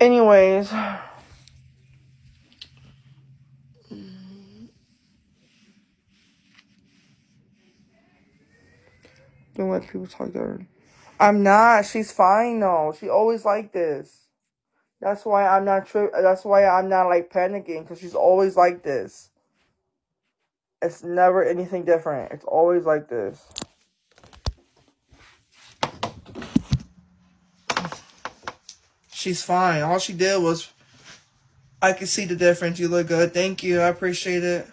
Anyways. Don't let people talk to her. I'm not. She's fine though. She always like this. That's why I'm not tri- That's why I'm not like panicking because she's always like this. It's never anything different. It's always like this. She's fine. All she did was, I can see the difference. You look good. Thank you. I appreciate it.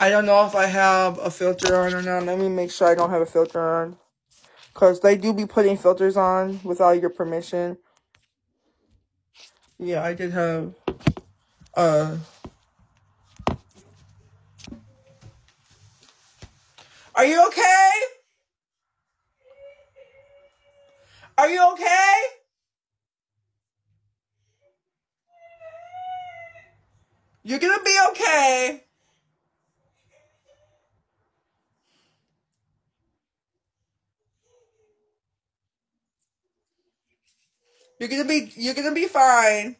I don't know if I have a filter on or not. Let me make sure I don't have a filter on. Because they do be putting filters on without your permission. Yeah, I did have, uh, Are you okay? Are you okay? You're gonna be okay. You're gonna be you're gonna be fine.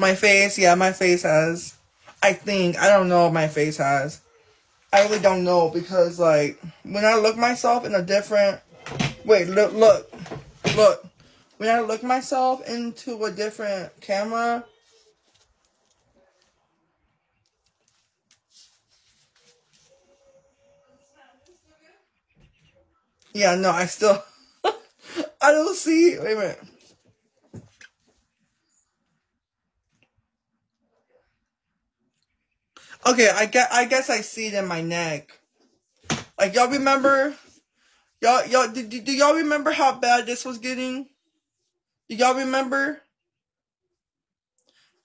My face, yeah, my face has. I think I don't know my face has. I really don't know because like when I look myself in a different wait, look look look. When I look myself into a different camera Yeah, no, I still I don't see wait a minute. Okay, I get. I guess I see it in my neck. Like y'all remember, y'all y'all do y'all remember how bad this was getting? Do y'all remember?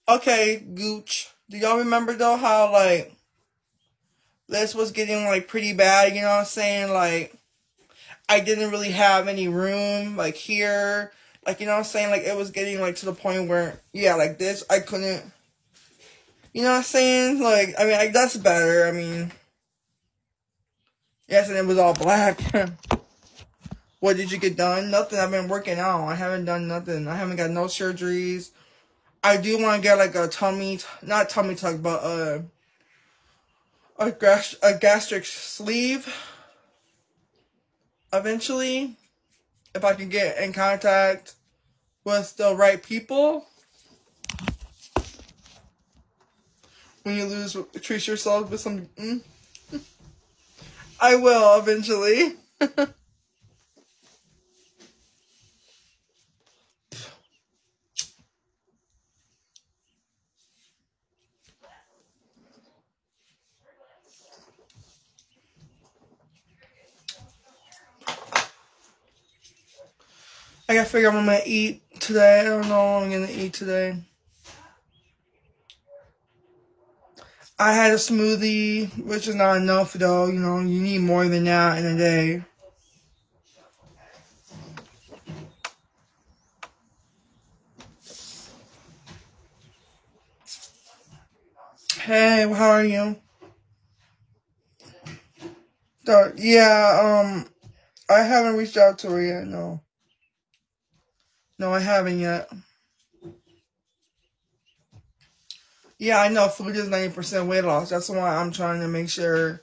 Okay, Gooch. Do y'all remember though how like this was getting like pretty bad? You know what I'm saying? Like I didn't really have any room like here. Like you know what I'm saying? Like it was getting like to the point where yeah, like this I couldn't you know what I'm saying? Like, I mean, like, that's better. I mean, yes, and it was all black. what did you get done? Nothing. I've been working out. I haven't done nothing. I haven't got no surgeries. I do want to get like a tummy, not tummy tuck, but uh, a, a gastric sleeve eventually. If I can get in contact with the right people. When you lose, treat yourself with some. Mm. I will eventually. I gotta figure out what I'm gonna eat today. I don't know what I'm gonna eat today. I had a smoothie, which is not enough though. You know, you need more than that in a day. Hey, how are you? yeah, um, I haven't reached out to her yet, no. No, I haven't yet. Yeah, I know food is 90% weight loss. That's why I'm trying to make sure.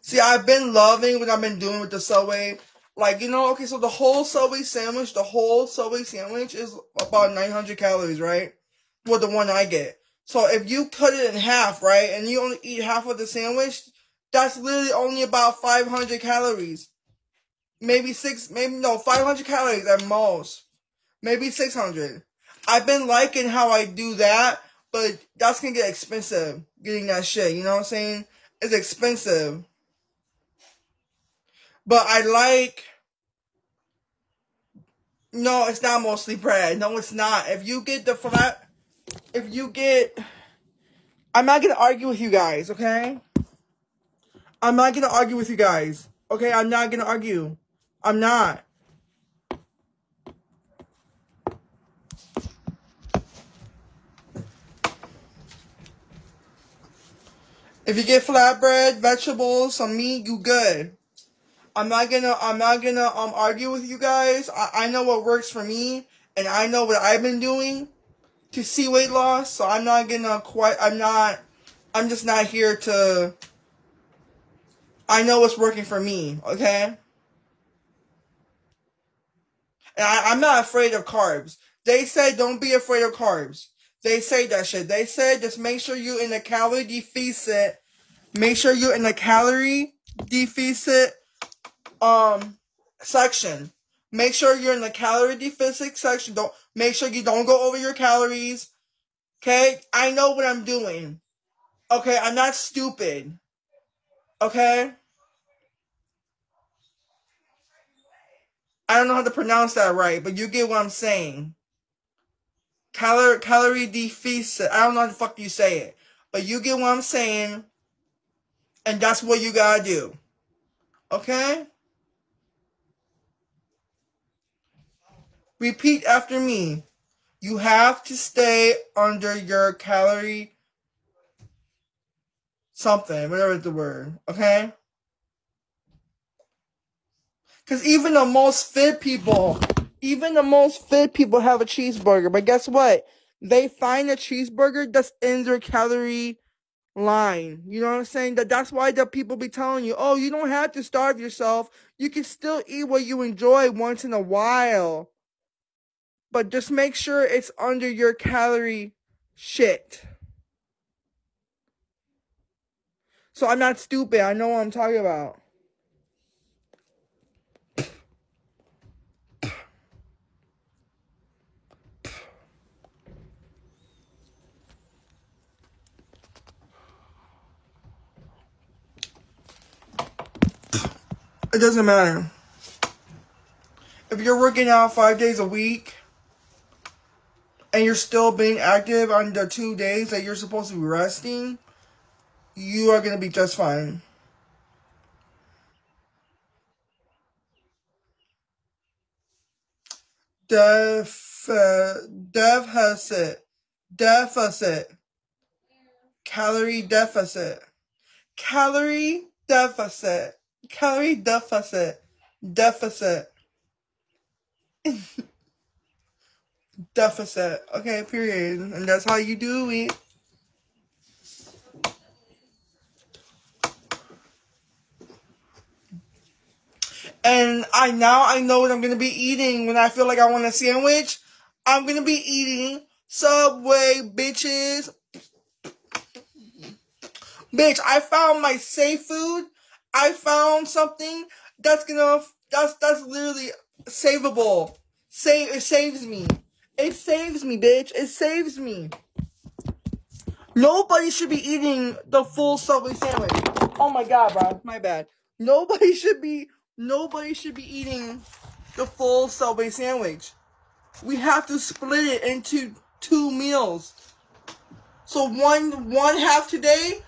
See, I've been loving what I've been doing with the Subway. Like, you know, okay, so the whole Subway sandwich, the whole Subway sandwich is about 900 calories, right? Well, the one I get. So if you cut it in half, right, and you only eat half of the sandwich, that's literally only about 500 calories. Maybe six, maybe no, 500 calories at most. Maybe 600. I've been liking how I do that but that's gonna get expensive getting that shit, you know what I'm saying? It's expensive. But I like No, it's not mostly bread. No, it's not. If you get the flat if you get I'm not gonna argue with you guys, okay? I'm not gonna argue with you guys. Okay, I'm not gonna argue. I'm not. If you get flatbread, vegetables, some meat, you good. I'm not gonna I'm not gonna um argue with you guys. I, I know what works for me and I know what I've been doing to see weight loss, so I'm not gonna quite I'm not I'm just not here to I know what's working for me, okay? And I, I'm not afraid of carbs. They say don't be afraid of carbs. They say that shit. They said just make sure you in the calorie deficit. Make sure you're in the calorie deficit um section. Make sure you're in the calorie deficit section. Don't make sure you don't go over your calories. Okay? I know what I'm doing. Okay, I'm not stupid. Okay? I don't know how to pronounce that right, but you get what I'm saying. Calorie calorie deficit. I don't know how the fuck you say it. But you get what I'm saying. And that's what you gotta do. Okay? Repeat after me. You have to stay under your calorie something, whatever the word, okay? Because even the most fit people, even the most fit people have a cheeseburger. But guess what? They find a cheeseburger that's in their calorie line. You know what I'm saying? That that's why the people be telling you, oh, you don't have to starve yourself. You can still eat what you enjoy once in a while. But just make sure it's under your calorie shit. So I'm not stupid. I know what I'm talking about. Doesn't matter. If you're working out five days a week and you're still being active on the two days that you're supposed to be resting, you are going to be just fine. Def, uh, deficit, deficit, calorie deficit, calorie deficit, calorie deficit, deficit, deficit. Okay, period. And that's how you do it. And I now I know what I'm gonna be eating when I feel like I want a sandwich. I'm gonna be eating Subway, bitches. Bitch, I found my safe food. I found something that's gonna that's that's literally savable. Save it saves me. It saves me, bitch. It saves me. Nobody should be eating the full Subway sandwich. Oh my god, bro. My bad. Nobody should be nobody should be eating the full Subway sandwich. We have to split it into two meals. So one one half today,